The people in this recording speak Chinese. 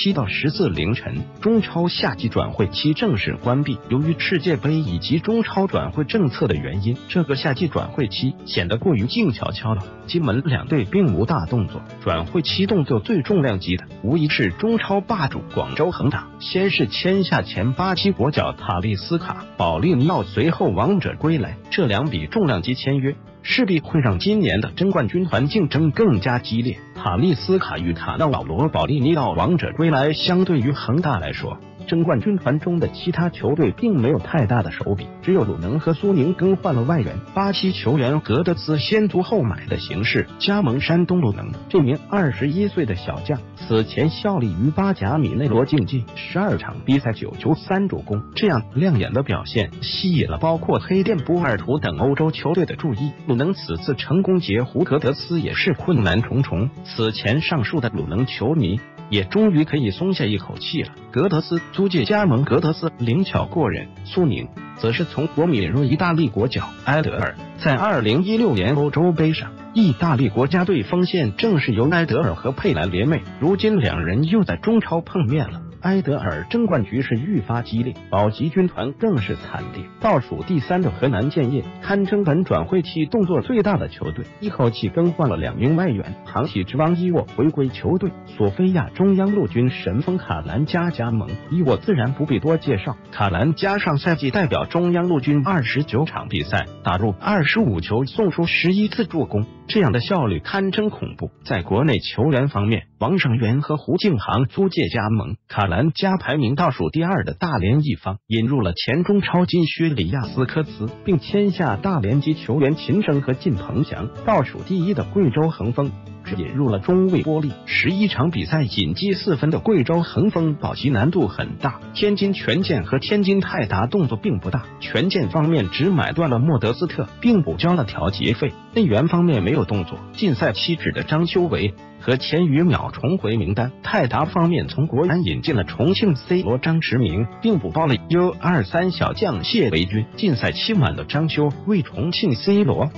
七到十四凌晨，中超夏季转会期正式关闭。由于世界杯以及中超转会政策的原因，这个夏季转会期显得过于静悄悄了。金门两队并无大动作，转会期动作最重量级的，无疑是中超霸主广州恒大。先是签下前巴西国脚塔利斯卡，保利尼奥随后王者归来，这两笔重量级签约。势必会让今年的争冠军团竞争更加激烈。塔利斯卡与卡纳瓦罗、保利尼奥王者归来，相对于恒大来说。争冠军团中的其他球队并没有太大的手笔，只有鲁能和苏宁更换了外援。巴西球员格德斯先租后买的形式加盟山东鲁能。这名二十一岁的小将此前效力于巴甲米内罗竞技，十二场比赛九球三助攻，这样亮眼的表现吸引了包括黑店、波尔图等欧洲球队的注意。鲁能此次成功截胡格德斯也是困难重重。此前上述的鲁能球迷。也终于可以松下一口气了。格德斯租借加盟格德斯灵巧过人，苏宁则是从国米入意大利国脚埃德尔。在二零一六年欧洲杯上，意大利国家队锋线正是由埃德尔和佩兰联袂，如今两人又在中超碰面了。埃德尔争冠局势愈发激烈，保级军团更是惨烈。倒数第三的河南建业堪称本转会期动作最大的球队，一口气更换了两名外援。航体之王伊沃回归球队，索菲亚中央陆军神锋卡兰加加盟。伊沃自然不必多介绍，卡兰加上赛季代表中央陆军二十九场比赛，打入二十五球，送出十一次助攻。这样的效率堪称恐怖。在国内球员方面，王胜元和胡敬航租借加盟，卡兰加排名倒数第二的大连一方引入了前中超金靴里亚斯科茨，并签下大连籍球员秦升和靳鹏翔。倒数第一的贵州恒丰。引入了中卫波利，十一场比赛仅积四分的贵州恒丰保级难度很大。天津权健和天津泰达动作并不大，权健方面只买断了莫德斯特，并补交了调节费。内援方面没有动作，禁赛期止的张修维和钱宇淼重回名单。泰达方面从国安引进了重庆 C 罗张驰明，并补报了 U 二三小将谢维军。禁赛期满的张修为重庆 C 罗。